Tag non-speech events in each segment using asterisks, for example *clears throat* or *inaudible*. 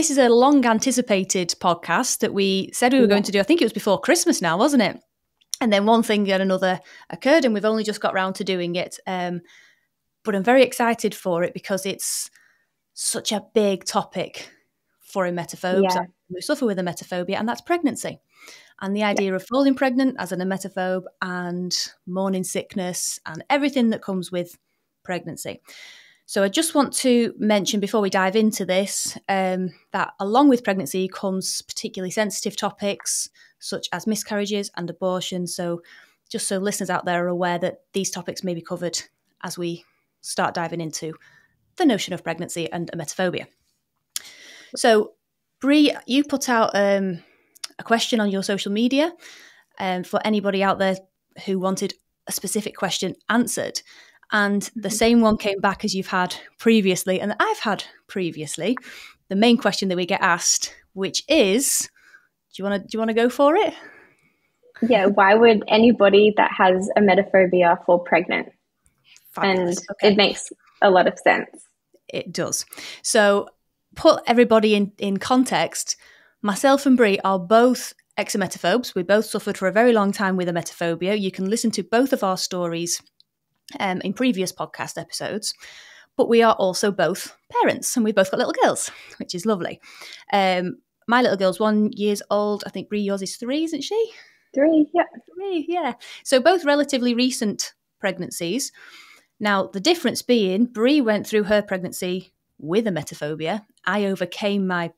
this is a long anticipated podcast that we said we were yeah. going to do. I think it was before Christmas now, wasn't it? And then one thing and another occurred, and we've only just got round to doing it. Um, but I'm very excited for it because it's such a big topic for emetophobes yeah. who suffer with emetophobia, and that's pregnancy. And the idea yeah. of falling pregnant as an emetophobe and morning sickness and everything that comes with pregnancy. So I just want to mention before we dive into this um, that along with pregnancy comes particularly sensitive topics such as miscarriages and abortion. So just so listeners out there are aware that these topics may be covered as we start diving into the notion of pregnancy and emetophobia. So, Bree, you put out um, a question on your social media um, for anybody out there who wanted a specific question answered. And the mm-hmm. same one came back as you've had previously, and I've had previously. The main question that we get asked, which is, do you want to do you want to go for it? Yeah. Why would anybody that has emetophobia fall pregnant? Fabulous. And okay. it makes a lot of sense. It does. So, put everybody in in context. Myself and Bree are both exemetophobes. We both suffered for a very long time with emetophobia. You can listen to both of our stories um, in previous podcast episodes. But we are also both parents, and we've both got little girls, which is lovely. Um, my little girl's one years old. I think Bree, yours is three, isn't she? Three, yeah. Three, yeah. So both relatively recent pregnancies. Now, the difference being, Bree went through her pregnancy with emetophobia. I overcame my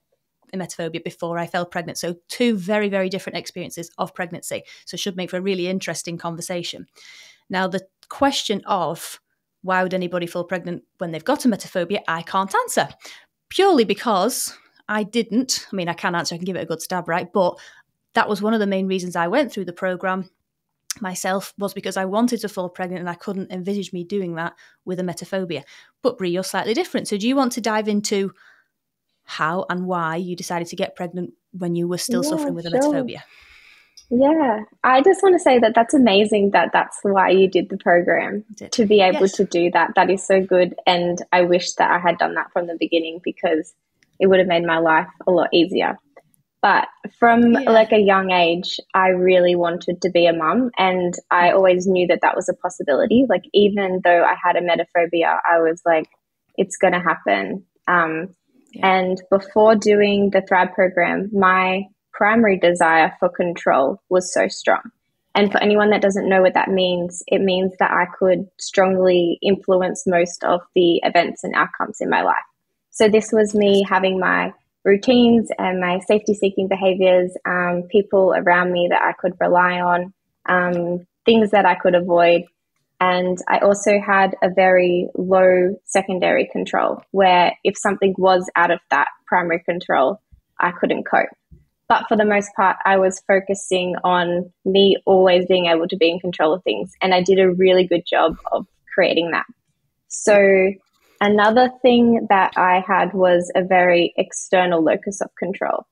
emetophobia before I fell pregnant. So, two very, very different experiences of pregnancy. So, should make for a really interesting conversation. Now, the question of why would anybody fall pregnant when they've got emetophobia, I can't answer purely because I didn't. I mean, I can answer, I can give it a good stab, right? But that was one of the main reasons I went through the program myself was because I wanted to fall pregnant and I couldn't envisage me doing that with emetophobia. But Bree, you're slightly different. So do you want to dive into how and why you decided to get pregnant when you were still yeah, suffering with a Sure. Yeah, I just want to say that that's amazing that that's why you did the program to be able yes. to do that. That is so good. And I wish that I had done that from the beginning because it would have made my life a lot easier. But from yeah. like a young age, I really wanted to be a mum, and I always knew that that was a possibility. Like even though I had emetophobia, I was like, it's going to happen. Um, yeah. And before doing the Thrive program, my primary desire for control was so strong. And for anyone that doesn't know what that means, it means that I could strongly influence most of the events and outcomes in my life. So this was me having my routines and my safety seeking behaviors, um, people around me that I could rely on, um, things that I could avoid. And I also had a very low secondary control where if something was out of that primary control, I couldn't cope. But for the most part, I was focusing on me always being able to be in control of things. And I did a really good job of creating that. So Another thing that I had was a very external locus of control.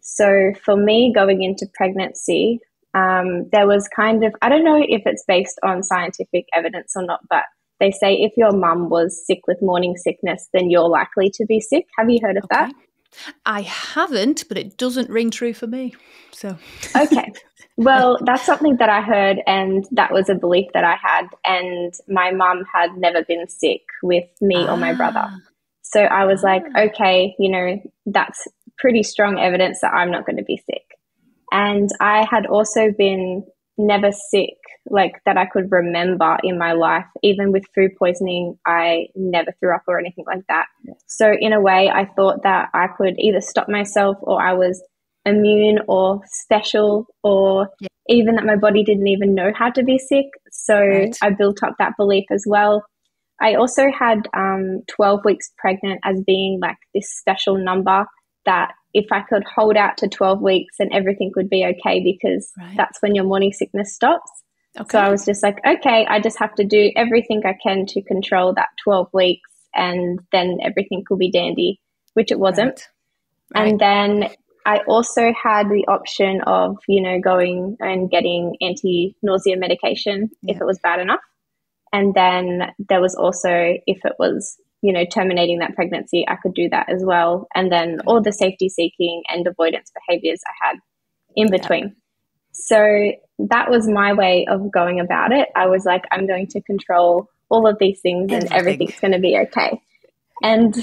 So for me, going into pregnancy, um, there was kind of, I don't know if it's based on scientific evidence or not, but they say if your mum was sick with morning sickness, then you're likely to be sick. Have you heard of okay. that? I haven't, but it doesn't ring true for me. So, okay. *laughs* Well, that's something that I heard, and that was a belief that I had. And my mum had never been sick with me ah. or my brother. Ah. So I was like, ah. okay, you know, that's pretty strong evidence that I'm not going to be sick. And I had also been never sick, like that I could remember in my life. Even with food poisoning, I never threw up or anything like that. So, in a way, I thought that I could either stop myself or I was immune or special or yeah. even that my body didn't even know how to be sick. So right. I built up that belief as well. I also had um, 12 weeks pregnant as being like this special number that if I could hold out to 12 weeks and everything would be okay because right. that's when your morning sickness stops. Okay. So I was just like, okay, I just have to do everything I can to control that 12 weeks and then everything could be dandy, which it wasn't. Right. And then I also had the option of, you know, going and getting anti nausea medication yeah. if it was bad enough. And then there was also if it was you know, terminating that pregnancy, I could do that as well. And then all the safety seeking and avoidance behaviors I had in between. Yeah. So that was my way of going about it. I was like, I'm going to control all of these things and everything's going to be okay. And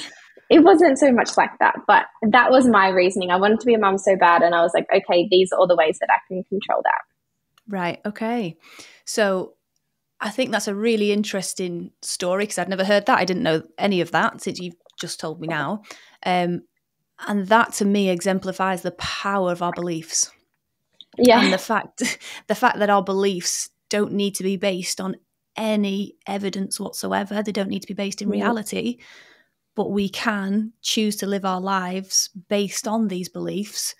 it wasn't so much like that, but that was my reasoning. I wanted to be a mum so bad. And I was like, okay, these are all the ways that I can control that. Right. Okay. So I think that's a really interesting story because I'd never heard that. I didn't know any of that since you've just told me now. Um, and that to me exemplifies the power of our beliefs. Yeah. And the fact *laughs* the fact that our beliefs don't need to be based on any evidence whatsoever. They don't need to be based in reality. But we can choose to live our lives based on these beliefs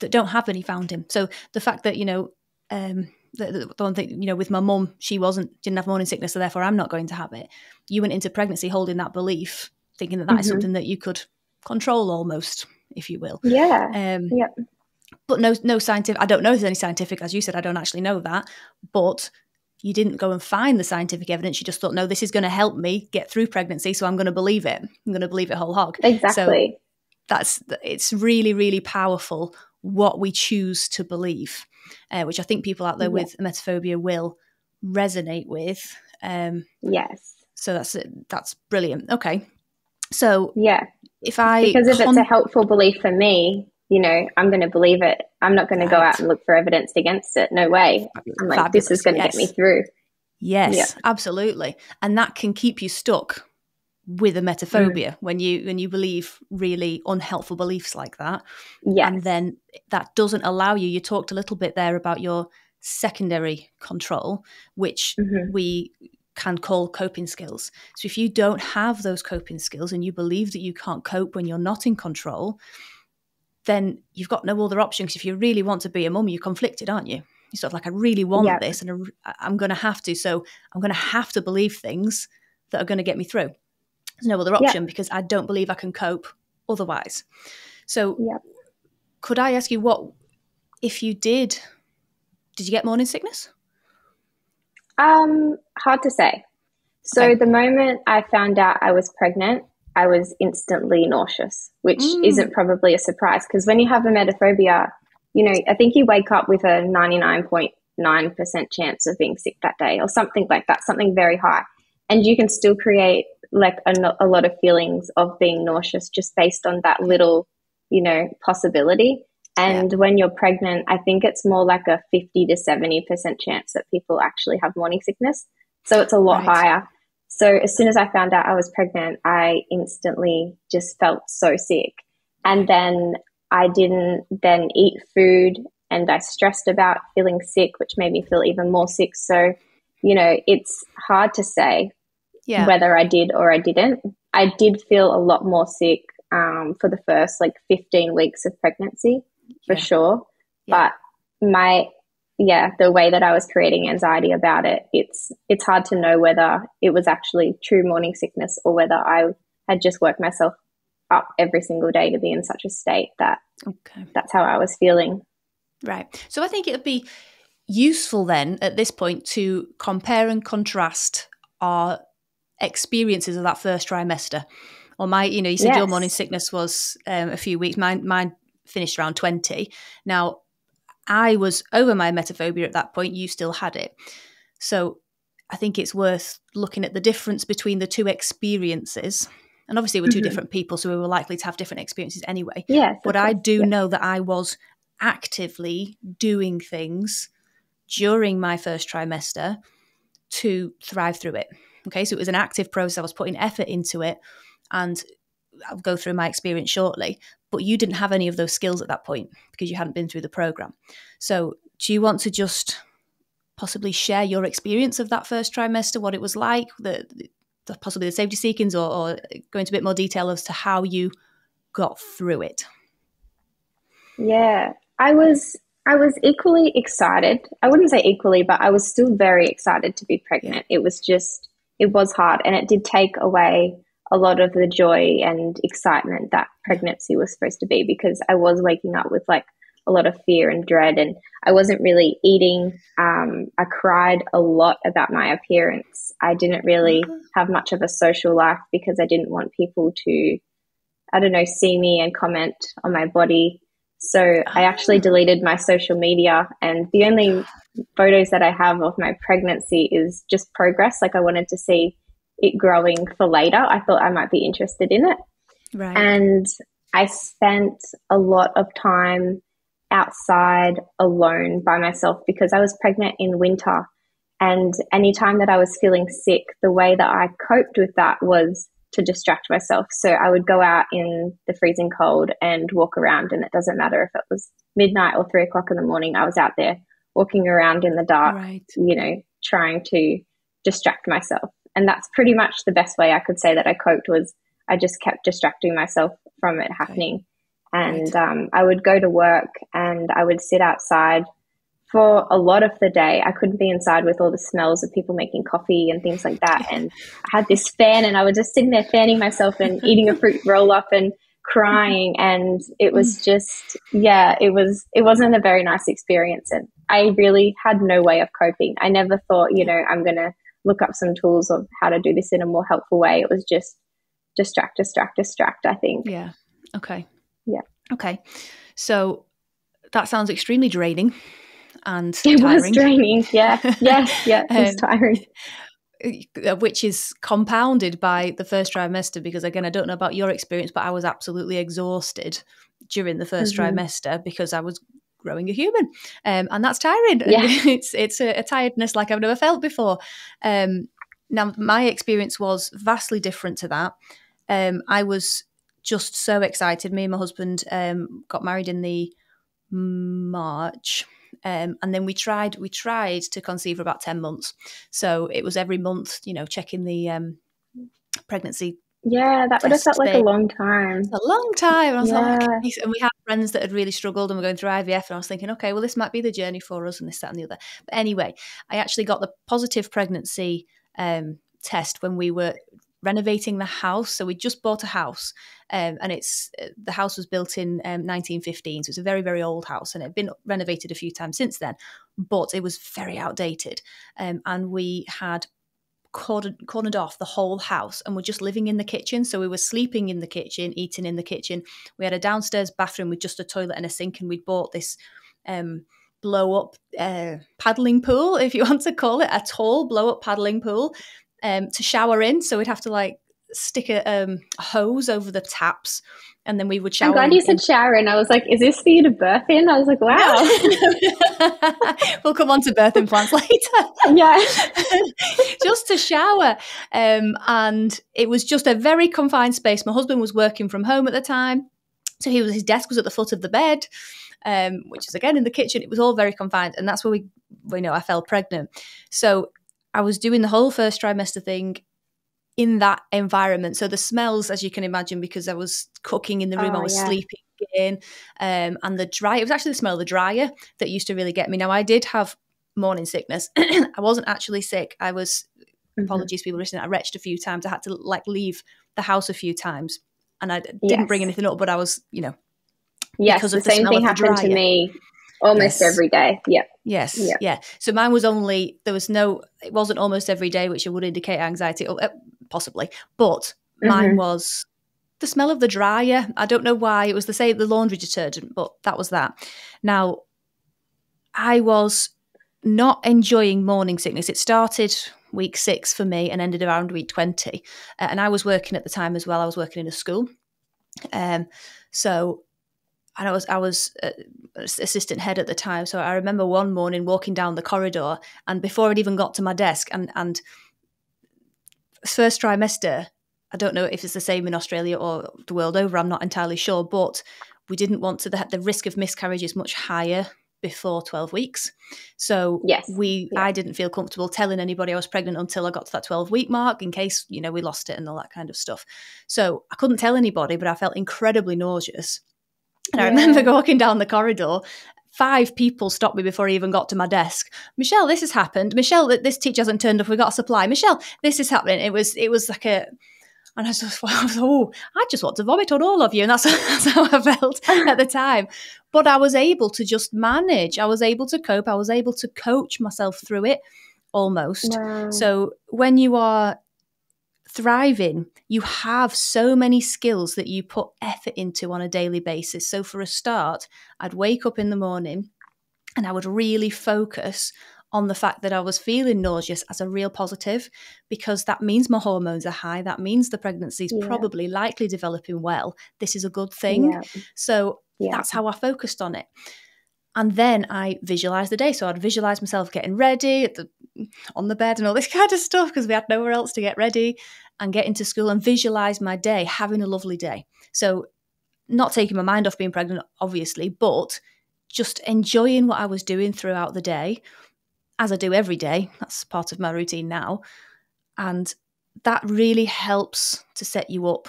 that don't have any founding. So the fact that, you know, um, the, the, one thing, you know, with my mum, she wasn't, didn't have morning sickness, so therefore I'm not going to have it. You went into pregnancy holding that belief, thinking that that mm-hmm. is something that you could control almost, if you will. Yeah. Um, yeah. But no, no scientific. I don't know if there's any scientific, as you said. I don't actually know that. But you didn't go and find the scientific evidence. You just thought, no, this is going to help me get through pregnancy, so I'm going to believe it. I'm going to believe it whole hog. Exactly. So that's it's really, really powerful what we choose to believe, uh, which I think people out there yeah. with emetophobia will resonate with. Um, yes. So that's that's brilliant. Okay. So yeah, if I because if it's a helpful belief for me, you know, I'm going to believe it. I'm not going right. to go out and look for evidence against it. No way. I'm like, Fabulous. this is going to yes. get me through. Yes, yeah. absolutely. And that can keep you stuck with emetophobia mm. when you when you believe really unhelpful beliefs like that. Yes. And then that doesn't allow you. You talked a little bit there about your secondary control, which mm-hmm. we can call coping skills. So if you don't have those coping skills and you believe that you can't cope when you're not in control, then you've got no other option. Because if you really want to be a mum, you're conflicted, aren't you? You're sort of like, I really want yeah. this and I'm going to have to. So I'm going to have to believe things that are going to get me through. There's no other option yeah. because I don't believe I can cope otherwise. So, yeah. could I ask you what, if you did, did you get morning sickness? Um, hard to say. So, okay. the moment I found out I was pregnant, I was instantly nauseous, which mm. isn't probably a surprise because when you have a emetophobia, you know, I think you wake up with a 99.9% chance of being sick that day or something like that, something very high. And you can still create like a, a lot of feelings of being nauseous just based on that little, you know, possibility. And yeah. when you're pregnant, I think it's more like a 50 to 70% chance that people actually have morning sickness. So it's a lot right. higher. So as soon as I found out I was pregnant, I instantly just felt so sick. And then I didn't then eat food and I stressed about feeling sick, which made me feel even more sick. So, you know, it's hard to say yeah. whether I did or I didn't. I did feel a lot more sick um, for the first like 15 weeks of pregnancy for yeah. sure. Yeah. But my yeah, the way that I was creating anxiety about it, it's it's hard to know whether it was actually true morning sickness or whether I had just worked myself up every single day to be in such a state that okay. that's how I was feeling. Right. So I think it would be useful then at this point to compare and contrast our experiences of that first trimester. Or my, you know, you said yes. your morning sickness was um, a few weeks. Mine, mine finished around twenty. Now I was over my emetophobia at that point, you still had it. So I think it's worth looking at the difference between the two experiences. And obviously, we're 2 mm-hmm. different people, so we were likely to have different experiences anyway. Yes. But I do yeah. know that I was actively doing things during my first trimester to thrive through it. Okay, so it was an active process. I was putting effort into it. And I'll go through my experience shortly but you didn't have any of those skills at that point because you hadn't been through the program. So, do you want to just possibly share your experience of that first trimester, what it was like, the, the possibly the safety seekings, or, or go into a bit more detail as to how you got through it? Yeah, I was I was equally excited. I wouldn't say equally, but I was still very excited to be pregnant. It was just it was hard and it did take away a lot of the joy and excitement that pregnancy was supposed to be because I was waking up with like a lot of fear and dread, and I wasn't really eating. Um, I cried a lot about my appearance. I didn't really mm-hmm. have much of a social life because I didn't want people to, I don't know, see me and comment on my body. So I actually deleted my social media, and the only photos that I have of my pregnancy is just progress. Like I wanted to see it growing for later. I thought I might be interested in it. Right. And I spent a lot of time outside alone by myself because I was pregnant in winter. And anytime that I was feeling sick, the way that I coped with that was to distract myself. So I would go out in the freezing cold and walk around, and it doesn't matter if it was midnight or three o'clock in the morning, I was out there walking around in the dark, right. you know, trying to distract myself. And that's pretty much the best way I could say that I coped was I just kept distracting myself from it happening. And right. um, I would go to work and I would sit outside for a lot of the day. I couldn't be inside with all the smells of people making coffee and things like that. *laughs* And I had this fan and I was just sitting there fanning myself and *laughs* eating a fruit roll up and crying. And it was mm. just yeah it was it wasn't a very nice experience. And i really had no way of coping. I never thought you know i'm going to look up some tools of how to do this in a more helpful way. It was just distract distract distract i think. Yeah. Okay. Yeah. Okay. So that sounds extremely draining and *laughs* it tiring. was draining. Yeah. Yes, *laughs* yeah. It was um, tiring. uh, which is compounded by the first trimester because again i don't know about your experience but i was absolutely exhausted during the 1st mm-hmm. trimester because i was growing a human. Um, and that's tiring. *laughs* Yeah. it's it's a, a, tiredness like i've never felt before. Um, now my experience was vastly different to that. Um, i was just so excited. Me and my husband um, got married in the march um, and then we tried we tried to conceive for about 10 months. So it was every month, you know, checking the um, pregnancy yeah, that would have felt like a long time. A long time. And I was yeah. like, and we had friends that had really struggled and were going through IVF, and I was thinking, okay, well, this might be the journey for us, and this, that, and the other. But anyway, I actually got the positive pregnancy um, test when we were renovating the house. So we just bought a house, um, and it's the house was built in um, 1915, so it's a very very old house, and it had been renovated a few times since then, but it was very outdated, um, and we had. Cordoned, cornered off the whole house and we're just living in the kitchen. So we were sleeping in the kitchen, eating in the kitchen. We had a downstairs bathroom with just a toilet and a sink, and we'd bought this um, blow up uh, paddling pool, if you *laughs* want to call it, a tall blow up paddling pool um, to shower in. So we'd have to like stick a, um, a hose over the taps and then we would shower. I'm glad you said shower, and I was like, "Is this for you to birth in?" I was like, "Wow." *laughs* we'll come on to birth implants *laughs* later. yeah, *laughs* just to shower, um, and it was just a very confined space. My husband was working from home at the time, so he was his desk was at the foot of the bed, um, which is again in the kitchen. It was all very confined, and that's where we, we know I fell pregnant. So I was doing the whole first trimester thing in that environment. So the smells, as you can imagine, because I was cooking in the room, oh, I was yeah. sleeping in, um, and the dry. It was actually the smell of the dryer that used to really get me. Now I did have morning sickness. *clears throat* I wasn't actually sick. I was. Mm-hmm. Apologies, people listening. I retched a few times. I had to like leave the house a few times, and I didn't yes. bring anything up. But I was, you know, yes, the, the same thing happened to me almost yes. every day. Yeah. Yes. Yeah. yeah. So mine was only there was no. It wasn't almost every day, which would indicate anxiety, or, uh, possibly. But mine mm-hmm. was the smell of the dryer. I don't know why. It was the same the laundry detergent, but that was that. Now, I was not enjoying morning sickness. It started week six for me and ended around week 20. Uh, and I was working at the time as well. I was working in a school. Um, so and I was I was uh, assistant head at the time. So I remember one morning walking down the corridor, and before I'd even got to my desk, and and first trimester, I don't know if it's the same in Australia or the world over. I'm not entirely sure, but we didn't want to the, the risk of miscarriage is much higher before 12 weeks so yes we yeah. i didn't feel comfortable telling anybody i was pregnant until i got to that 12 week mark in case you know we lost it and all that kind of stuff so i couldn't tell anybody but i felt incredibly nauseous and yeah. I remember *laughs* walking down the corridor. Five people stopped me before I even got to my desk. Michelle, this has happened. Michelle, this teacher hasn't turned up. We got a supply. Michelle, this is happening. It was it was like a And I just *laughs* thought, oh, I just want to vomit on all of you. And that's, *laughs* that's how I felt at the time. But I was able to just manage. I was able to cope. I was able to coach myself through it almost. Wow. So when you are thriving, you have so many skills that you put effort into on a daily basis. So for a start, I'd wake up in the morning and I would really focus on the fact that I was feeling nauseous as a real positive because that means my hormones are high. That means the pregnancy is yeah. probably likely developing well. This is a good thing. Yeah. So yeah. that's how I focused on it. And then I visualized the day. So I'd visualize myself getting ready the, on the bed and all this *laughs* kind of stuff because we had nowhere else to get ready and get into school and visualize my day, having a lovely day. So not taking my mind off being pregnant, obviously, but just enjoying what I was doing throughout the day as I do every day. That's part of my routine now. And that really helps to set you up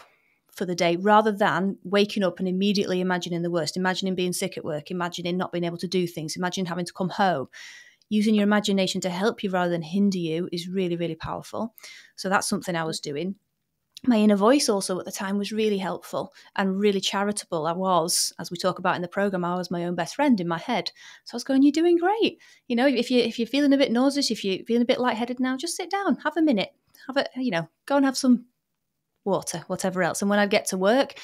for the day rather than waking up and immediately imagining the worst, imagining being sick at work, imagining not being able to do things, imagining having to come home. Using your imagination to help you rather than hinder you is really, really powerful. So that's something I was doing my inner voice also at the time was really helpful and really charitable. I was, as we talk about in the program, I was my own best friend in my head. So I was going, "You're doing great. You know, if you if you're feeling a bit nauseous, if you're feeling a bit lightheaded now, just sit down, have a minute, have a you know, go and have some water, whatever else." And when I'd get to work,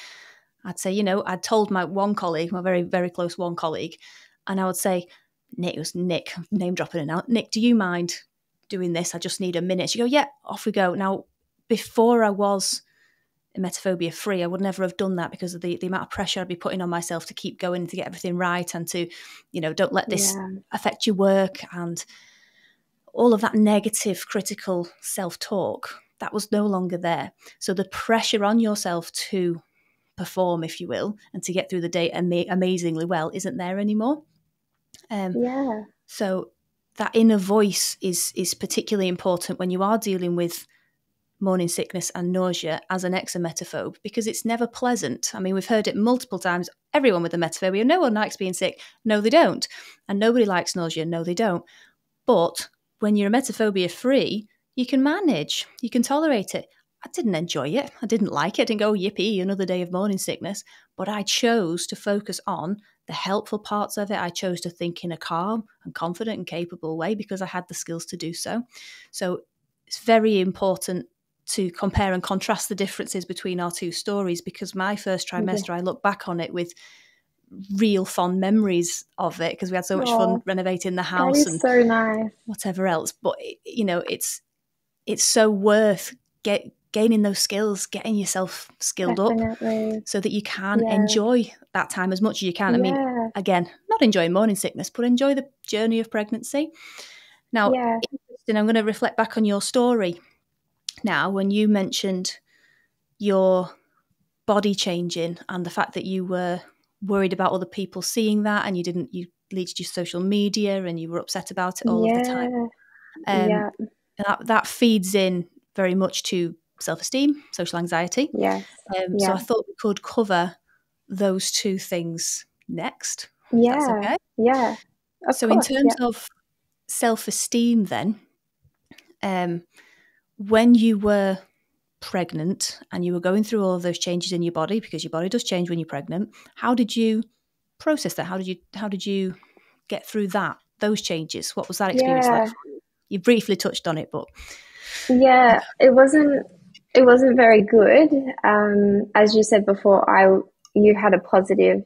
I'd say, you know, I'd told my one colleague, my very very close one colleague, and I would say, "Nick, it was Nick, *laughs* name dropping it now. Nick, do you mind?" doing this i just need a minute she go yeah off we go now before I was emetophobia free, I would never have done that because of the, the amount of pressure I'd be putting on myself to keep going to get everything right and to, you know, don't let this yeah. affect your work and all of that negative, critical self talk. That was no longer there. So the pressure on yourself to perform, if you will, and to get through the day ama- amazingly well isn't there anymore. Um, yeah. So that inner voice is is particularly important when you are dealing with morning sickness and nausea as an exemetophobe because it's never pleasant. I mean, we've heard it multiple times. Everyone with a emetophobia, no one likes being sick. No, they don't. And nobody likes nausea. No, they don't. But when you're emetophobia free, you can manage, you can tolerate it. I didn't enjoy it. I didn't like it. I didn't go, yippee, another day of morning sickness. But I chose to focus on the helpful parts of it. I chose to think in a calm and confident and capable way because I had the skills to do so. So it's very important to compare and contrast the differences between our two stories because my first trimester, I look back on it with real fond memories of it because we had so much fun renovating the house and so nice. whatever else. But you know, it's it's so worth get gaining those skills, getting yourself skilled Definitely. up so that you can yeah. enjoy that time as much as you can. I yeah. mean, again, not enjoying morning sickness, but enjoy the journey of pregnancy. Now, yeah. I'm going to reflect back on your story now when you mentioned your body changing and the fact that you were worried about other people seeing that and you didn't you lead to social media and you were upset about it all yeah. of the time um, yeah. that, that feeds in very much to self-esteem social anxiety yes um, yeah. so i thought we could cover those two things next yeah okay. yeah so course, in terms yeah. of self-esteem then um when you were pregnant and you were going through all of those changes in your body because your body does change when you're pregnant how did you process that how did you how did you get through that those changes what was that experience yeah. like you briefly touched on it but yeah it wasn't it wasn't very good um, as you said before i you had a positive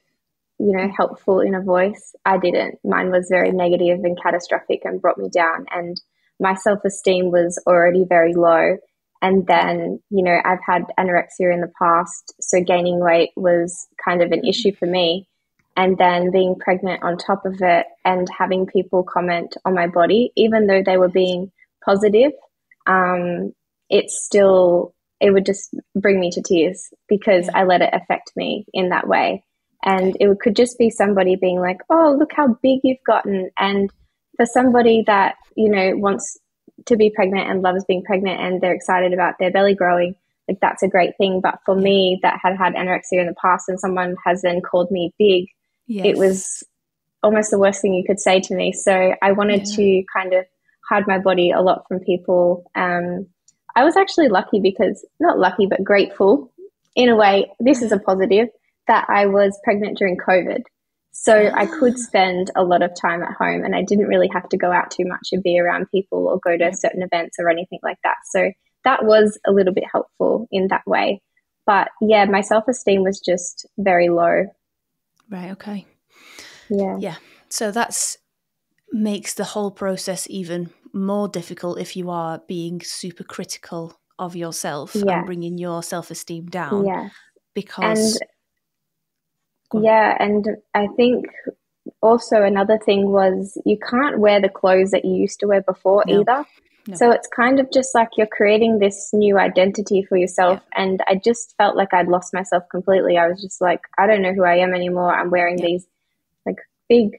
you know helpful inner voice i didn't mine was very negative and catastrophic and brought me down and my self esteem was already very low. And then, you know, I've had anorexia in the past. So gaining weight was kind of an issue for me. And then being pregnant on top of it and having people comment on my body, even though they were being positive, um, it's still, it would just bring me to tears because. I let it affect me in that way. And it could just be somebody being like, oh, look how big you've gotten. And for somebody that you know wants to be pregnant and loves being pregnant and they're excited about their belly growing like that's a great thing but for me that had had anorexia in the past and someone has then called me big yes. it was almost the worst thing you could say to me so i wanted yeah. to kind of hide my body a lot from people um, I was actually lucky because, not lucky, but grateful in a way. This is a positive that I was pregnant during COVID. So I could ah. spend a lot of time at home and I didn't really have to go out too much and be around people or go to certain events or anything like that. So that was a little bit helpful in that way. But yeah, my self esteem was just very low. Right. Okay. Yeah. Yeah. So that's makes the whole process even more difficult if you are being super critical of yourself yeah. and bringing your self esteem down. Yeah. Because. And, yeah. And I think also another thing was you can't wear the clothes that you used to wear before no. either. No. So it's kind of just like you're creating this new identity for yourself. Yeah. And I just felt like I'd lost myself completely. I was just like, I don't know who I am anymore. I'm wearing yeah. these like big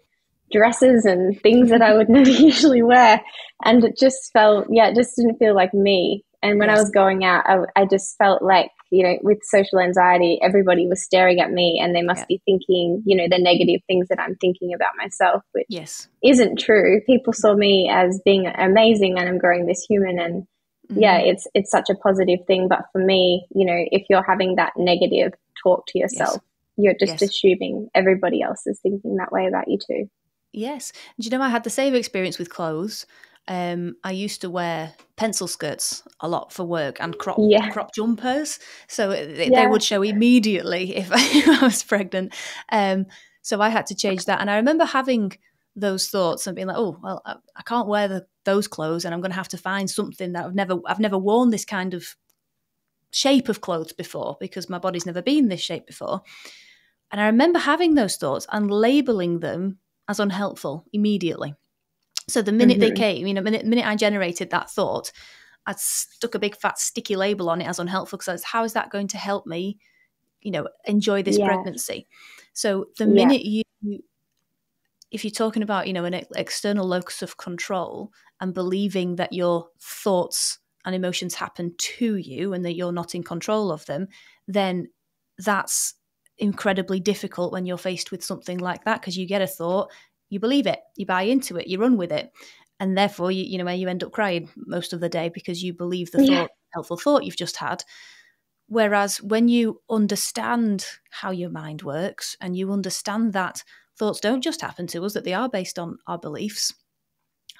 dresses and things that I would *laughs* never usually wear. And it just felt, yeah, it just didn't feel like me. And when yes. I was going out, I, I, just felt like, you know, with social anxiety, everybody was staring at me and they must yeah. be thinking, you know, the negative things that I'm thinking about myself, which yes. isn't true. People saw me as being amazing and I'm growing this human and mm-hmm. yeah, it's it's such a positive thing. But for me, you know, if you're having that negative talk to yourself, yes. you're just assuming everybody else is thinking that way about you too. Yes. Do you know I had the same experience with clothes? um, I used to wear pencil skirts a lot for work and crop yeah. crop jumpers, so it, yeah. they would show immediately *laughs* if I, was pregnant. Um, so I had to change that, and I remember having those thoughts and being like, "Oh, well, I, I can't wear the, those clothes, and I'm going to have to find something that I've never I've never worn this kind of shape of clothes before because my body's never been this shape before." And I remember having those thoughts and labeling them as unhelpful immediately. So the minute mm-hmm. they came, you know, minute minute I generated that thought, I stuck a big fat sticky label on it as unhelpful because how is that going to help me, you know, enjoy this pregnancy? So the minute you, if you're talking about, you know, an external locus of control and believing that your thoughts and emotions happen to you and that you're not in control of them, then that's incredibly difficult when you're faced with something like that because you get a thought you believe it, you buy into it, you run with it, and therefore you you know you end up crying most of the day because you believe the yeah. thought, helpful thought you've just had. Whereas when you understand how your mind works and you understand that thoughts don't just happen to us, that they are based on our beliefs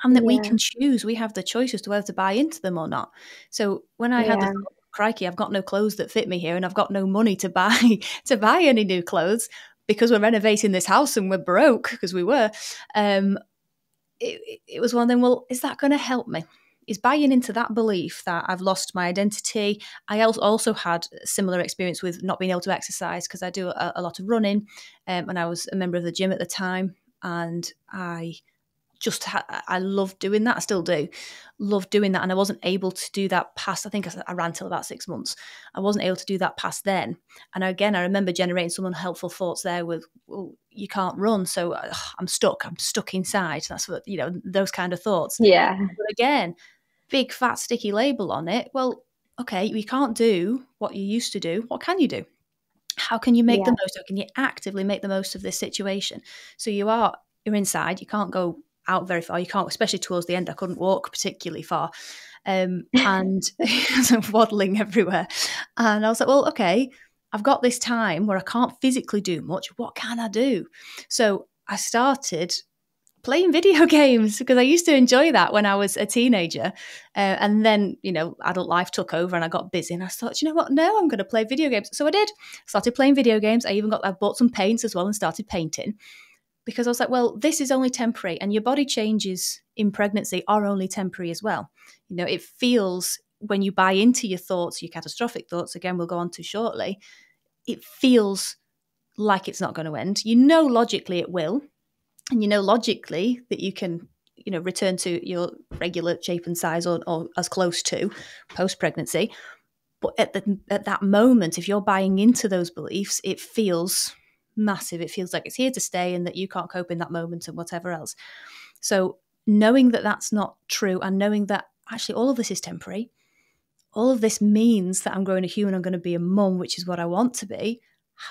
and that yeah. we can choose, we have the choice as to whether to buy into them or not. So when I yeah. had the crikey, I've got no clothes that fit me here and I've got no money to buy *laughs* to buy any new clothes, because we're renovating this house and we're broke because we were. Um, it, it was one them. Well, is that going to help me? Is buying into that belief that I've lost my identity. I also had a similar experience with not being able to exercise because I do a, a, lot of running, um, and I was a member of the gym at the time, and I just ha- I love doing that. I still do love doing that, and I wasn't able to do that past. I think I, I ran till about six months. I wasn't able to do that past then. And again, I remember generating some unhelpful thoughts there with, "Well, you can't run, so uh, I'm stuck. I'm stuck inside." That's what you know. Those kind of thoughts. Yeah. But again, big fat sticky label on it. Well, okay, you can't do what you used to do. What can you do? How can you make yeah. the most? How can you actively make the most of this situation? So you are you're inside. You can't go out very far. You can't, especially towards the end. I couldn't walk particularly far, um, *laughs* and *laughs* waddling everywhere. And I was like, well, okay, I've got this time where I can't physically do much. What can I do? So I started playing video *laughs* games because I used to enjoy that when I was a teenager. Uh, and then, you know, adult life took over and I got busy and I thought, you know what? No, I'm going to play video games. So I did. Started playing video games. I even got, I bought some paints as well and started painting because I was like, well, this is only temporary, and your body changes in pregnancy are only temporary as well. You know, it feels when you buy into your thoughts, your catastrophic thoughts, again, we'll go on to shortly, it feels like it's not going to end. You know, logically it will, and you know, logically that you can, you know, return to your regular shape and size or, or as close to post pregnancy. But at, the, at that moment, if you're buying into those beliefs, it feels massive. It feels like it's here to stay and that you can't cope in that moment and whatever else. So, knowing that that's not true and knowing that actually all of this is temporary, all of this means that I'm growing a human, I'm going to be a mum, which is what I want to be.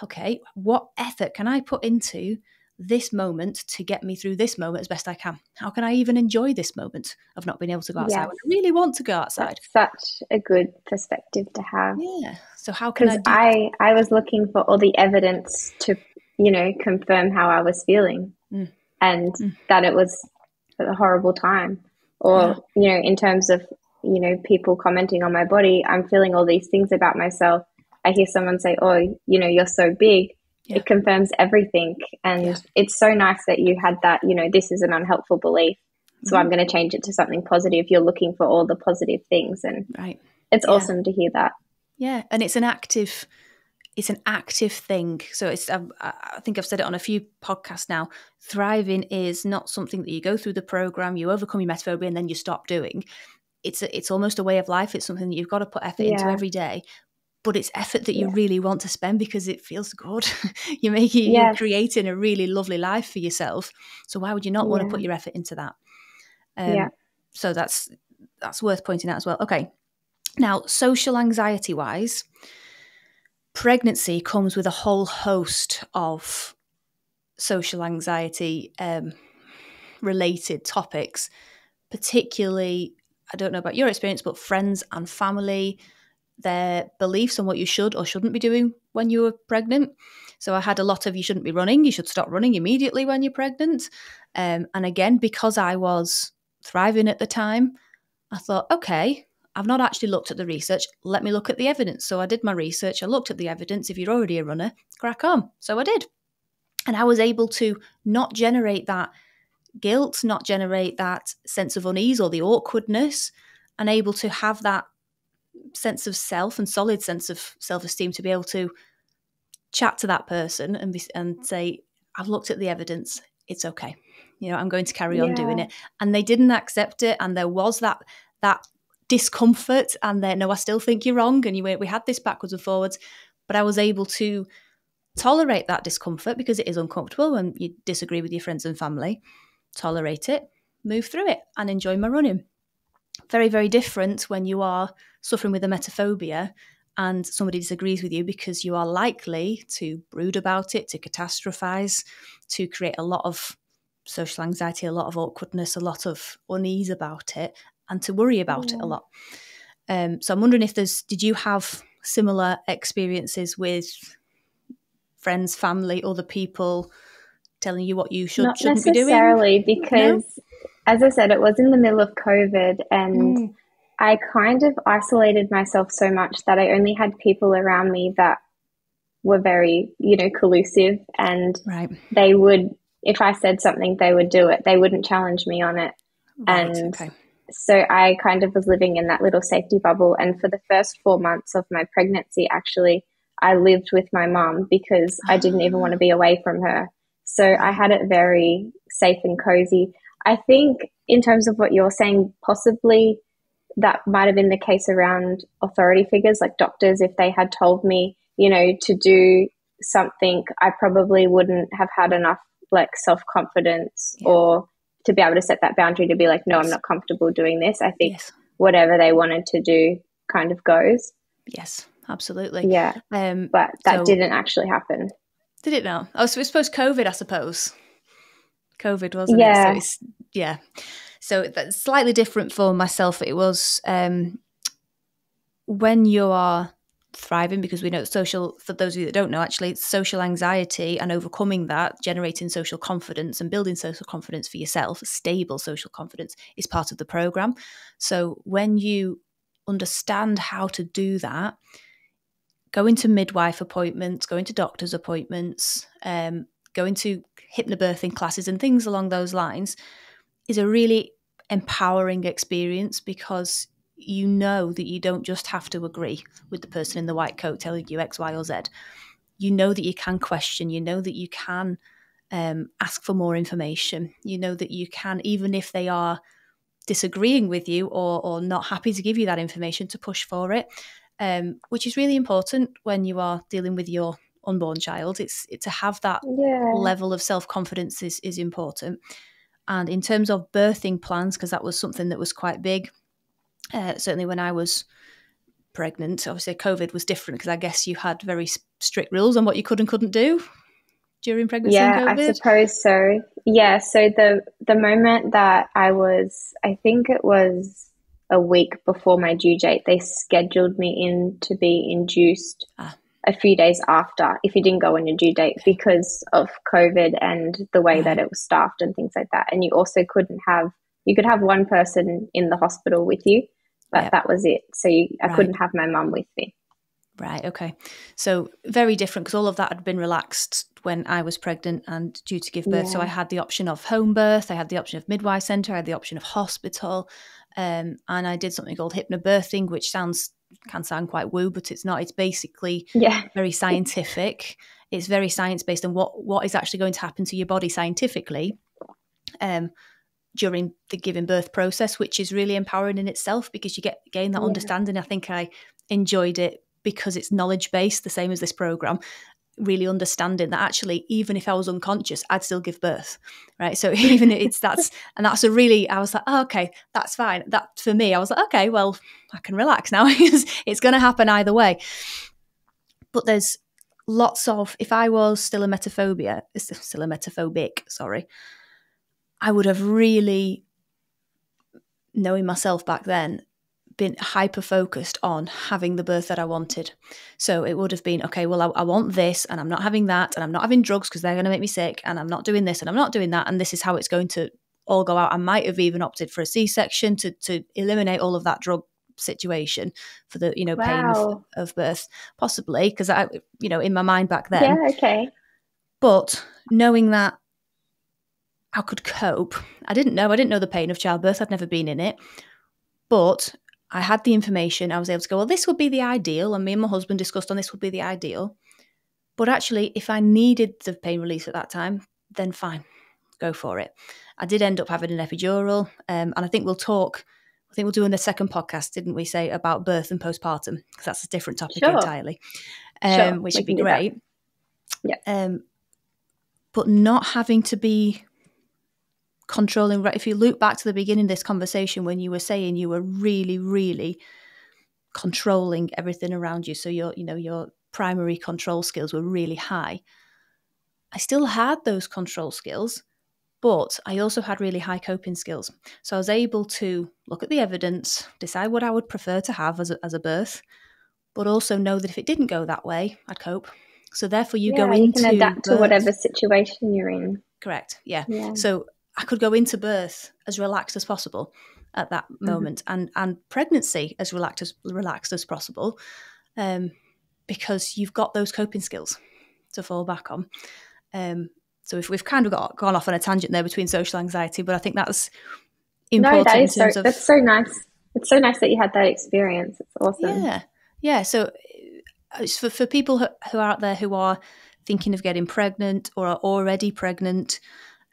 Okay, what effort can I put into this moment to get me through this moment as best I can? How can I even enjoy this moment of not being able to go outside yes. when I really want to go outside? That's such a good perspective to have. Yeah. So how can I? I I was looking for all the evidence to you know confirm how I was feeling mm. and mm. that it was a horrible time, or yeah. you know in terms of you know people commenting on my body, I'm feeling all these things about myself. I hear someone say, "Oh, you know, you're so big." yeah. it confirms everything. And yeah. it's so nice that you had that, you know, this is an unhelpful belief. So mm-hmm. I'm going to change it to something positive. You're looking for all the positive things. And right. it's awesome to hear that. Yeah. And it's an active, it's an active thing. So it's, I, I think I've said it on a few podcasts now. Thriving is not something that you go through the program, you overcome your emetophobia, and then you stop doing it's a, it's almost a way of life. It's something that you've got to put effort yeah. into every day but it's effort that you yeah. really want to spend because it feels good. *laughs* you're making, yes. you're creating a really lovely life for yourself. So why would you not yeah. want to put your effort into that? Um, yeah. So that's that's worth pointing out as well. Okay. Now, social anxiety wise, pregnancy comes with a whole host of social anxiety um, related topics, particularly. I don't know about your experience, but friends and family, their beliefs on what you should or shouldn't be doing when you were pregnant. So I had a lot of you shouldn't be running, you should stop running immediately when you're pregnant. Um, and again, because I was thriving at the time, I thought, okay, I've not actually looked at the research. Let me look at the evidence. So I did my research. I looked at the evidence. If you're already a runner, crack on. So I did. And I was able to not generate that guilt, not generate that sense of unease or the awkwardness, and able to have that sense of self and solid sense of self esteem to be able to chat to that person and be, and say, I've looked at the evidence. It's okay. You know, I'm going to carry on doing it. And they didn't accept it, and there was that that discomfort. And then, no, I still think you're wrong. And you we had this backwards and forwards, but I was able to tolerate that discomfort because it is uncomfortable when you disagree with your friends and family. Tolerate it, move through it, and enjoy my running very, very different when you are suffering with a emetophobia and somebody disagrees with you because you are likely to brood about it, to catastrophize, to create a lot of social anxiety, a lot of awkwardness, a lot of unease about it, and to worry about yeah. it a lot. Um, so I'm wondering if there's, did you have similar experiences with friends, family, other people telling you what you should Not shouldn't be doing? Necessarily, because as I said, it was in the middle of COVID and mm. I kind of isolated myself so much that I only had people around me that were very, you know, collusive and right. they would, if I said something, they would do it. They wouldn't challenge me on it. Right, and okay. So I kind of was living in that little safety bubble. And for the first four months of my pregnancy, actually, I lived with my mom because I didn't even want to be ah. away from her. So I had it very safe and cozy. I think, in terms of what you're saying, possibly that might have been the case around authority figures like doctors. If they had told me, you know, to do something, I probably wouldn't have had enough like self confidence yeah. or to be able to set that boundary to be like, no. I'm not comfortable doing this. I think yes. whatever they wanted to do kind of goes. Yes, absolutely. Yeah. Um, but that so, didn't actually happen. Did it now? Oh, so it's post COVID, I suppose. COVID, wasn't yeah. it? So yeah. So that's slightly different for myself. It was um, when you are thriving because we know social for those of you that don't know actually social anxiety and overcoming that generating social confidence and building social confidence for yourself stable social confidence is part of the program. So when you understand how to do that going to midwife appointments going to doctor's appointments um, going to hypnobirthing classes and things along those lines is a really empowering experience because you know that you don't just have to agree with the person in the white coat telling you X, Y, or Z. You know that you can question, you know that you can um, ask for more information, you know that you can, even if they are disagreeing with you or, or not happy to give you that information, to push for it, um, which is really important when you are dealing with your unborn child. It's it, to have that yeah. level of self confidence is is important. And in terms of birthing plans, because that was something that was quite big, uh, certainly when I was pregnant. Obviously, COVID was different because I guess you had very strict rules on what you could and couldn't do. during pregnancy? Yeah, I suppose so. Yeah, so the the moment that I was, I think it was a week before my due date, they scheduled me in to be induced ah. a few days after if you didn't go on your due date because of COVID and the way that it was staffed and things like that. And you also couldn't have you could have one person in the hospital with you, but yep. that was it. So you, I right. couldn't have my mum with me. Right. Okay. So very different because all of that had been relaxed when I was pregnant and due to give birth. Yeah. So I had the option of home birth, I had the option of midwife centre, I had the option of hospital, um, and I did something called hypnobirthing, which sounds can sound quite woo, but it's not. It's basically yeah. very scientific. it's very science based on what what is actually going to happen to your body scientifically. Um, during the giving birth process, which is really empowering in itself because you get gain that yeah. understanding. I think I enjoyed it because it's knowledge based, the same as this program. Really understanding that actually, even if I was unconscious, I'd still give birth, right? So *laughs* even it's that's and that's a really I was like, oh, okay, that's fine. That for me, I was like, okay, well, I can relax now. *laughs* it's going to happen either way. But there's lots of if I was still emetophobia, still emetophobic, sorry, I would have really, knowing myself back then, been hyper focused on having the birth that I wanted. So it would have been, okay, well, I, I want this and I'm not having that and I'm not having drugs because they're going to make me sick and I'm not doing this and I'm not doing that. And this is how it's going to all go out. I might have even opted for a C section to, to eliminate all of that drug situation for the, you know, wow. pain of, of birth, possibly because I, you know, in my mind back then. Yeah, okay. But knowing that I could cope. I didn't know. I didn't know the pain of childbirth. I'd never been in it. But I had the information. I was able to go, well, this would be the ideal. And me and my husband discussed on this would be the ideal. But actually, if I needed the pain relief at that time, then fine, go for it. I did end up having an epidural. Um, and I think we'll talk, I think we'll do in the second podcast, didn't we say, about birth and postpartum? Because that's a different topic sure. entirely, um, sure. which would be great. Yeah. Um, but not having to be controlling if you look back to the beginning of this conversation when you were saying you were really really controlling everything around you so your you know your primary control skills were really high i still had those control skills but i also had really high coping skills so i was able to look at the evidence decide what i would prefer to have as a, as a birth but also know that if it didn't go that way i'd cope so therefore you yeah, go into you can adapt birth. to whatever situation you're in correct yeah. yeah. so I could go into birth as relaxed as possible at that mm-hmm. moment, and and pregnancy as relaxed as relaxed as possible, um, because you've got those coping skills to fall back on. Um, so if we've kind of got gone off on a tangent there between social anxiety, but I think that's important. No, that is so, of, that's so nice. It's so nice that you had that experience. It's awesome. Yeah, yeah. So uh, for for people who, who are out there who are thinking of getting pregnant or are already pregnant,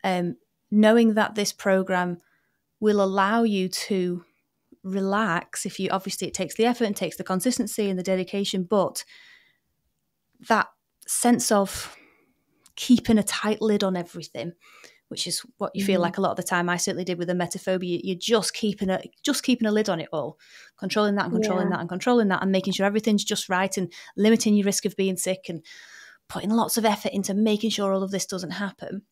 um, knowing that this program will allow you to relax if you obviously it takes the effort and takes the consistency and the dedication but that sense of keeping a tight lid on everything which is what you feel mm-hmm. like a lot of the time I certainly did with the emetophobia you're just keeping a just keeping a lid on it all controlling that and controlling yeah. that and controlling that and making sure everything's just right and limiting your risk of being sick and putting lots of effort into making sure all of this doesn't happen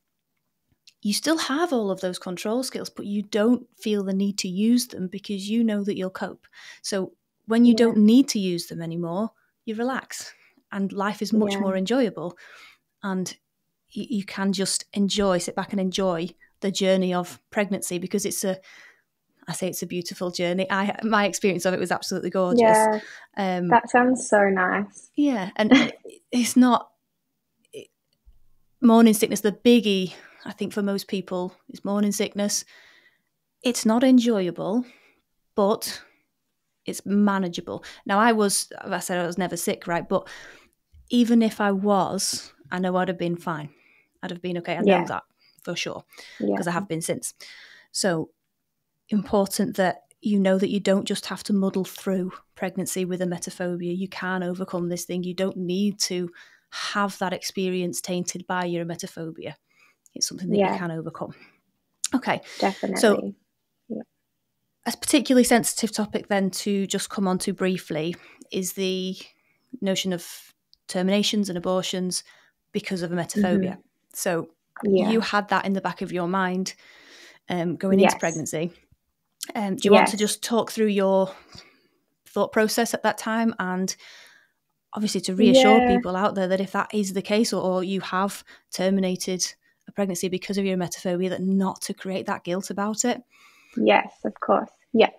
you still have all of those control skills, but you don't feel the need to use them because you know that you'll cope. So when you yeah. don't need to use them anymore, you relax and life is much yeah. more enjoyable. And you, you can just enjoy, sit back and enjoy the journey of pregnancy because it's a, I say it's a beautiful journey. I my experience of it was absolutely gorgeous. Yeah, um, that sounds so nice. Yeah, and it's not morning sickness. The biggie I think for most people, is morning sickness. It's not enjoyable, but it's manageable. Now, I was, I said I was never sick, right? But even if I was, I know I'd have been fine. I'd have been okay. I know yeah. that for sure because yeah. I have been since. So important that you know that you don't just have to muddle through pregnancy with emetophobia. You can overcome this thing. You don't need to have that experience tainted by your emetophobia. It's something that yeah. you can overcome. Okay. Definitely. So, yeah. a particularly sensitive topic then to just come on to briefly is the notion of terminations and abortions because of emetophobia. Mm-hmm. So yeah. you had that in the back of your mind um, going yes. into pregnancy. Um, do you yes. want to just talk through your thought process at that time and obviously to reassure yeah. people out there that if that is the case or, or, you have terminated pregnancy because of your emetophobia that not to create that guilt about it? Yes of course. Yeah.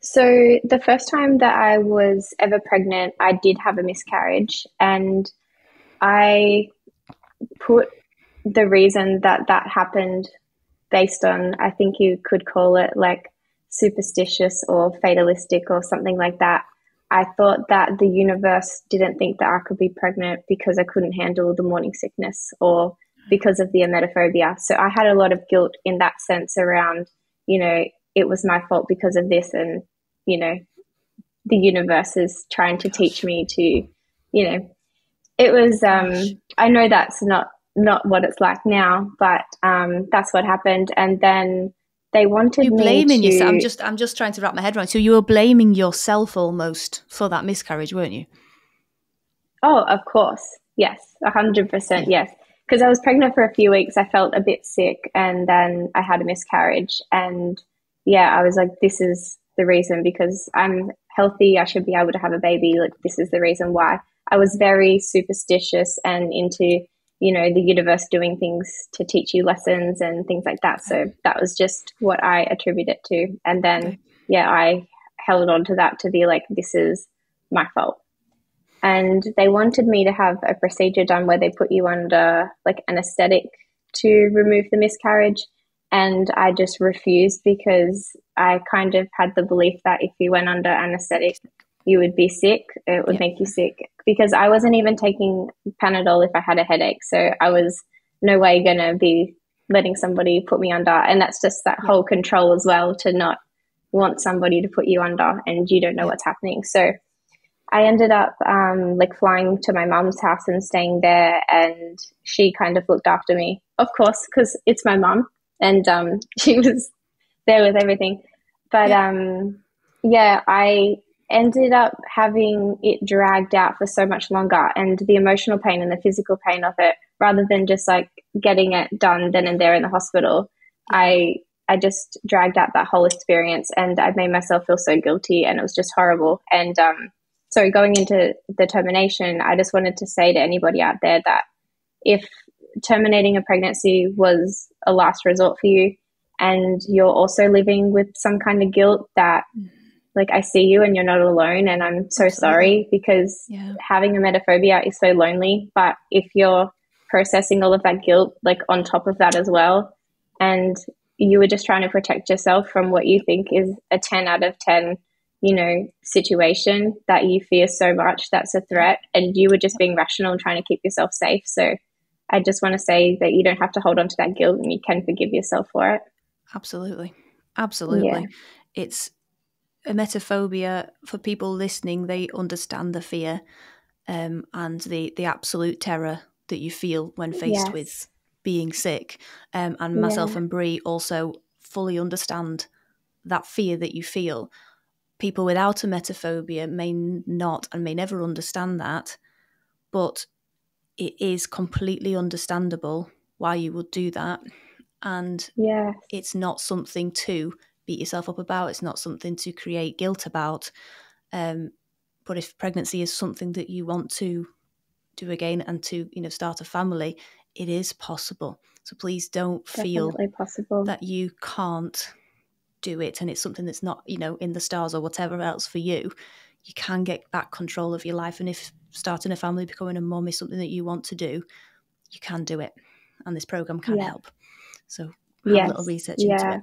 So the first time that i was ever pregnant i did have a miscarriage and i put the reason that that happened based on i think you could call it like superstitious or fatalistic or something like that. I thought that the universe didn't think that I could be pregnant because I couldn't handle the morning sickness or because of the emetophobia. So I had a lot of guilt in that sense around, you know, it was my fault because of this and, you know, the universe is trying to teach me to, you know, it was um I know that's not not what it's like now, but um that's what happened and then they wanted you blaming to... yourself. I'm just I'm just trying to wrap my head around. So you were blaming yourself almost for that miscarriage, weren't you? Oh, of course. Yes, a hundred percent. Yes, because I was pregnant for a few weeks. I felt a bit sick, and then I had a miscarriage. And yeah, I was like, this is the reason because I'm healthy. I should be able to have a baby. Like this is the reason why. I was very superstitious and into you know, the universe doing things to teach you lessons and things like that. So that was just what I attribute it to. And then, yeah, I held on to that to be like, this is my fault. And they wanted me to have a procedure done where they put you under like anesthetic to remove the miscarriage. And I just refused because I kind of had the belief that if you went under anesthetic, you would be sick. It would yeah. make you sick because I wasn't even taking Panadol if I had a headache. So I was no way going to be letting somebody put me under. And that's just that yeah. whole control as well to not want somebody to put you under and you don't know yeah. what's happening. So I ended up um, like flying to my mom's house and staying there, and she kind of looked after me, of course, because it's my mom, and um, *laughs* she was there with everything. But yeah. um, yeah, I ended up having it dragged out for so much longer and the emotional pain and the physical pain of it rather than just like getting it done then and there in the hospital i i just dragged out that whole experience and i made myself feel so guilty and it was just horrible and um so going into the termination i just wanted to say to anybody out there that if terminating a pregnancy was a last resort for you and you're also living with some kind of guilt that like I see you and you're not alone and I'm so Absolutely. sorry because yeah. having emetophobia is so lonely. But if you're processing all of that guilt like on top of that as well and you were just trying to protect yourself from what you think is a 10 out of 10 you know situation that you fear so much that's a threat and you were just being rational and trying to keep yourself safe so i just want to say that you don't have to hold on to that guilt and you can forgive yourself for it absolutely absolutely yeah. it's emetophobia for people listening, they understand the fear um, and the the absolute terror that you feel when faced yes. with being sick. Um, and myself yeah. and Bree also fully understand that fear that you feel. People without emetophobia may not and may never understand that, but it is completely understandable why you would do that. And yeah, it's not something to beat yourself up about. It's not something to create guilt about. Um, but if pregnancy is something that you want to do again and to you know start a family, it is possible. So please don't Definitely feel possible. that you can't do it and it's something that's not you know in the stars or whatever else for you. You can get back control of your life, and if starting a family, becoming a mom is something that you want to do, you can do it, and this program can yeah. help. So yes. a little research yeah. into it.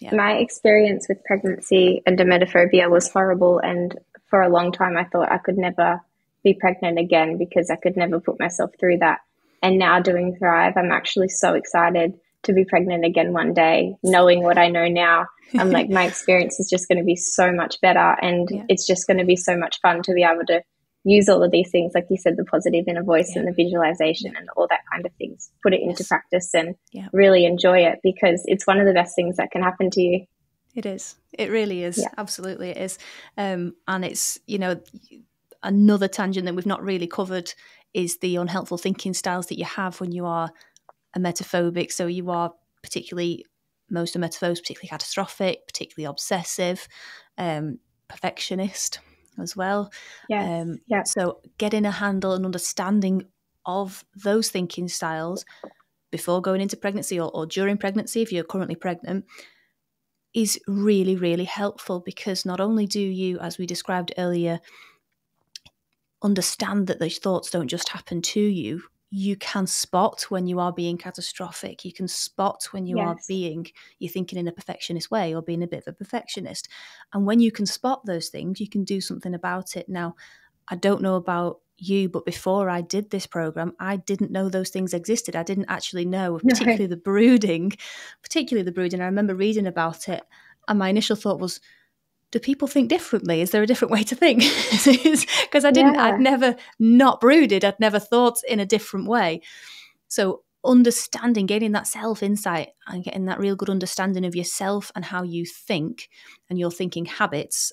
Yeah. My experience with pregnancy and emetophobia was horrible. And for a long time, I thought I could never be pregnant again because I could never put myself through that. And now doing Thrive, I'm actually so excited to be pregnant again one day, knowing what I know now. I'm like, my *laughs* experience is just going to be so much better. And yeah. it's just going to be so much fun to be able to use all of these things, like you said, the positive inner voice yeah. and the visualization and all that kind of things, put it into practice and yeah. really enjoy it because it's one of the best things that can happen to you. It is. It really is. Absolutely, it is. Um, and it's, you know, another tangent that we've not really covered is the unhelpful thinking styles that you have when you are emetophobic, so you are particularly most emetophobes, particularly catastrophic, particularly obsessive, um, perfectionist as well. Yes. Um, yeah. So getting a handle and understanding of those thinking styles before going into pregnancy or, or during pregnancy, if you're currently pregnant, is really, really helpful because not only do you, as we described earlier, understand that those thoughts don't just happen to you, you can spot when you are being catastrophic. You can spot when you yes. are being, you're thinking in a perfectionist way or being a bit of a perfectionist. And when you can spot those things, you can do something about it. Now, I don't know about you, but before I did this program, I didn't know those things existed. I didn't actually know, *laughs* particularly the brooding, particularly the brooding. I remember reading about it, and my initial thought was, do people think differently? Is there a different way to think? *laughs* Because I didn't, yeah. I'd never not brooded, I'd never thought in a different way. So, understanding, gaining that self insight and getting that real good understanding of yourself and how you think and your thinking habits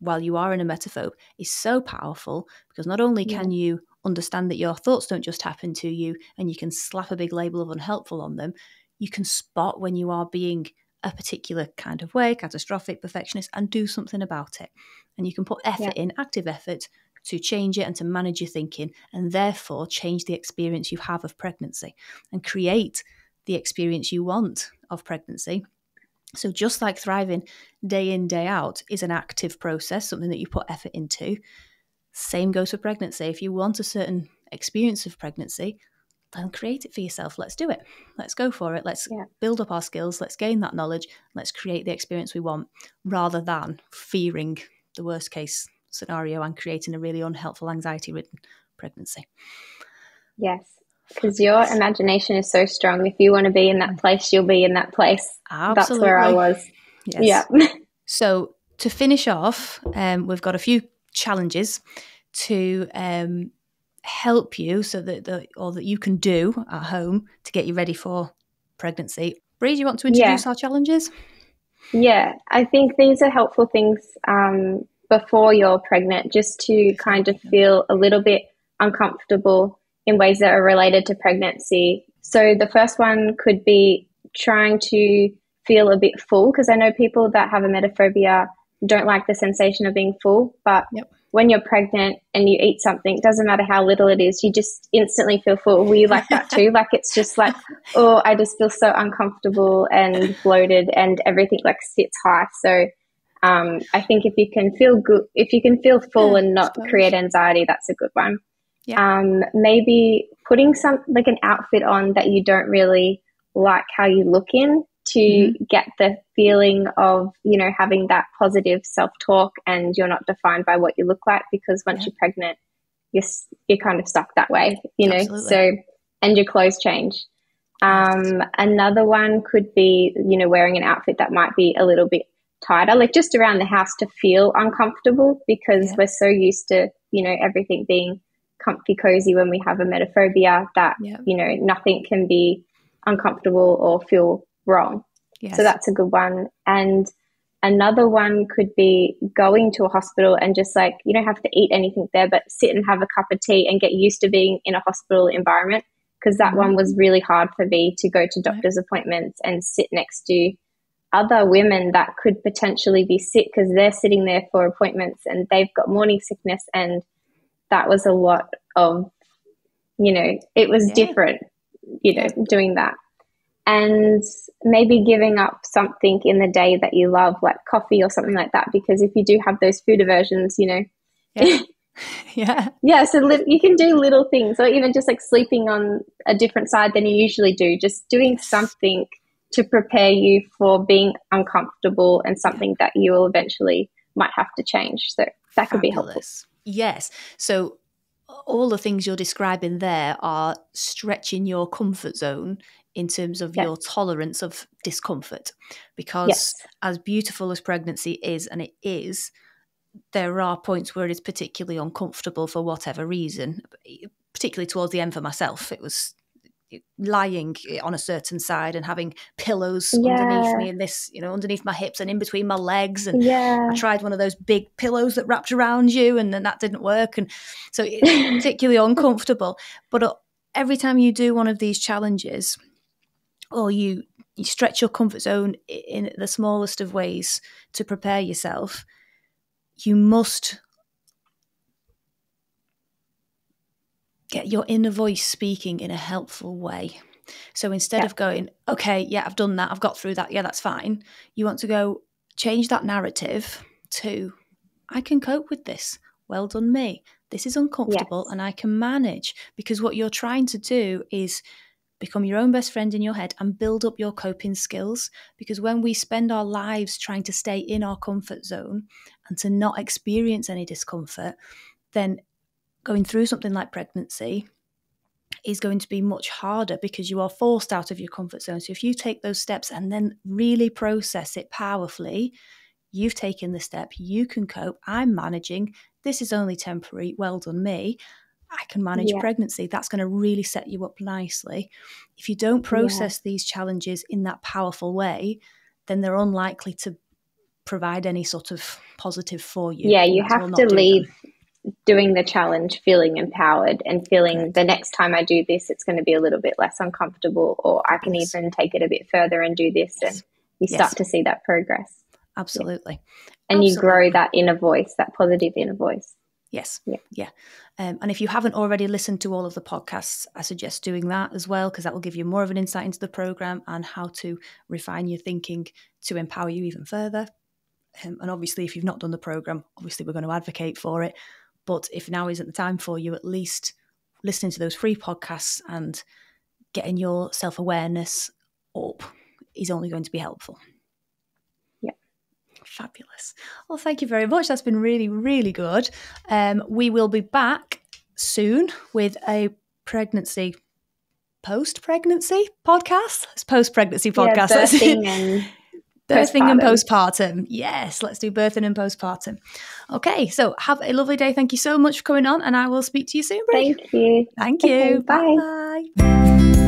while you are in emetophobe is so powerful because not only can yeah. you understand that your thoughts don't just happen to you and you can slap a big label of unhelpful on them, you can spot when you are being a particular kind of way, catastrophic, perfectionist, and do something about it. And you can put effort yeah. in, active effort, to change it and to manage your thinking, and therefore change the experience you have of pregnancy and create the experience you want of pregnancy. So, just like thriving day in, day out is an active process, something that you put effort into, same goes for pregnancy. If you want a certain experience of pregnancy, then create it for yourself. Let's do it. Let's go for it. Let's yeah. build up our skills. Let's gain that knowledge. Let's create the experience we want rather than fearing the worst case scenario and creating a really unhelpful, anxiety ridden pregnancy. Yes, because your imagination is so strong. If you want to be in that place, you'll be in that place. Absolutely. That's where I was. Yes. Yeah. *laughs* so to finish off, um, we've got a few challenges to um, help you so that the, or that you can do at home to get you ready for pregnancy. Bree, do you want to introduce yeah. our challenges? Yeah, I think these are helpful things um, before you're pregnant, just to kind of feel a little bit uncomfortable in ways that are related to pregnancy. So the first one could be trying to feel a bit full because I know people that have emetophobia don't like the sensation of being full, but yep when you're pregnant and you eat something, doesn't matter how little it is, you just instantly feel full. Were you like that too? *laughs* like it's just like, oh, I just feel so uncomfortable and bloated and everything like sits high. So um, I think if you can feel good, if you can feel full yeah, and not create anxiety, that's a good one. Yeah. Um, maybe putting some like an outfit on that you don't really like how you look in to mm-hmm. get the feeling of, you know, having that positive self talk and you're not defined by what you look like because once yeah. you're pregnant, you're, you're kind of stuck that way, you know? Absolutely. So, and your clothes change. Um, another one could be, you know, wearing an outfit that might be a little bit tighter, like just around the house to feel uncomfortable because yeah. we're so used to, you know, everything being comfy cozy when we have emetophobia that, yeah. you know, nothing can be uncomfortable or feel wrong. Yes. So that's a good one. And another one could be going to a hospital and just like, you don't have to eat anything there, but sit and have a cup of tea and get used to being in a hospital environment. Because that mm-hmm. one was really hard for me to go to doctor's appointments and sit next to other women that could potentially be sick because they're sitting there for appointments and they've got morning sickness. And that was a lot of, you know, it was yeah. different, you know, doing that and maybe giving up something in the day that you love, like coffee or something like that. Because if you do have those food aversions, you know, yeah, *laughs* *laughs* yeah, yeah. So li- you can do little things, or even just like sleeping on a different side than you usually do. Just doing something to prepare you for being uncomfortable and something that you will eventually might have to change. So that could Fabulous. be helpful. Yes. So all the things you're describing there are stretching your comfort zone in terms of yes. your tolerance of discomfort. Because yes. as beautiful as pregnancy is, and it is, there are points where it is particularly uncomfortable for whatever reason, particularly towards the end for myself. It was lying on a certain side and having pillows yeah. underneath me and this, you know, underneath my hips and in between my legs. And yeah. I tried one of those big pillows that wrapped around you and then that didn't work. And so it's *laughs* particularly uncomfortable. But uh, every time you do one of these challenges, or you you stretch your comfort zone in the smallest of ways to prepare yourself, you must get your inner voice speaking in a helpful way. So instead yeah. of going, okay, yeah, I've done that, I've got through that, yeah, that's fine, you want to go change that narrative to, I can cope with this. Well done, me. This is uncomfortable yes. and I can manage. Because what you're trying to do is become your own best friend in your head and build up your coping skills. Because when we spend our lives trying to stay in our comfort zone and to not experience any discomfort, then going through something like pregnancy is going to be much harder because you are forced out of your comfort zone. So if you take those steps and then really process it powerfully, you've taken the step, you can cope. I'm managing. This is only temporary. Well done, me. I can manage yeah. pregnancy. That's going to really set you up nicely. If you don't process yeah. these challenges in that powerful way, then they're unlikely to provide any sort of positive for you. Yeah, you have to leave them doing the challenge feeling empowered and feeling the next time I do this, it's going to be a little bit less uncomfortable, or I can yes. even take it a bit further and do this. Yes. And you start to see that progress. Absolutely. Yeah. And Absolutely. you grow that inner voice, that positive inner voice. Yes. Yeah. Yeah. Um, and if you haven't already listened to all of the podcasts, I suggest doing that as well, because that will give you more of an insight into the program and how to refine your thinking to empower you even further. Um, and obviously, if you've not done the program, obviously we're going to advocate for it. But if now isn't the time for you, at least listening to those free podcasts and getting your self awareness up is only going to be helpful. Fabulous. Well, thank you very much. That's been really, really good. Um, we will be back soon with a pregnancy post pregnancy podcast. It's post pregnancy podcast. *laughs* Yeah, and Birthing and postpartum. Yes, let's do birthing and postpartum. Okay, so have a lovely day. Thank you so much for coming on, and I will speak to you soon. Bree. Thank you. Thank you. Okay, bye. bye.